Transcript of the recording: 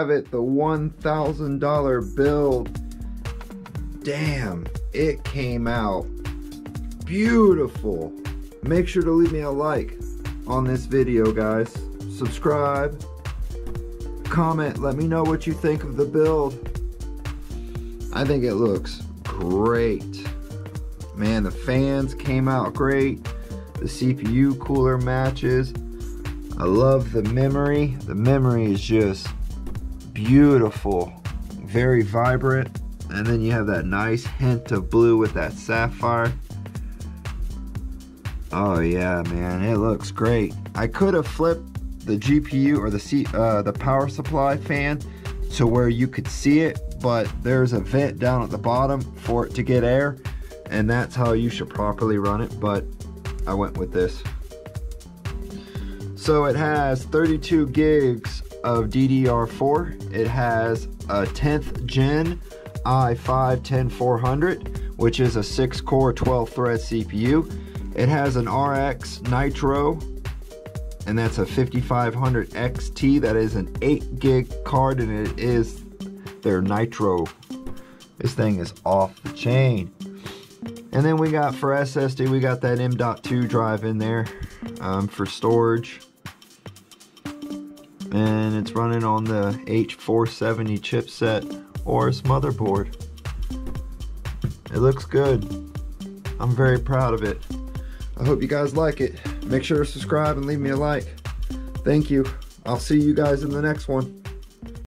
Have it, the $1,000 build. Damn, it came out beautiful. Make sure to leave me a like on this video, guys. Subscribe, comment, let me know what you think of the build. I think it looks great. Man, the fans came out great. The CPU cooler matches. I love the memory. The memory is just beautiful, very vibrant. And then you have that nice hint of blue with that sapphire. Oh yeah, man, it looks great. I could have flipped the GPU or the C, uh, the power supply fan to where you could see it, but there's a vent down at the bottom for it to get air, and that's how you should properly run it, but I went with this. So it has 32 gigs of DDR4. It has a 10th gen i5-10400, which is a 6-core 12-thread CPU. It has an RX Nitro, and that's a 5500 XT. That is an 8 gig card, and it is their Nitro. This thing is off the chain. And then we got for SSD, we got that M.2 drive in there um, for storage and it's running on the H470 chipset Aorus motherboard. It looks good. I'm very proud of it. I hope you guys like it. Make sure to subscribe and leave me a like. Thank you. I'll see you guys in the next one.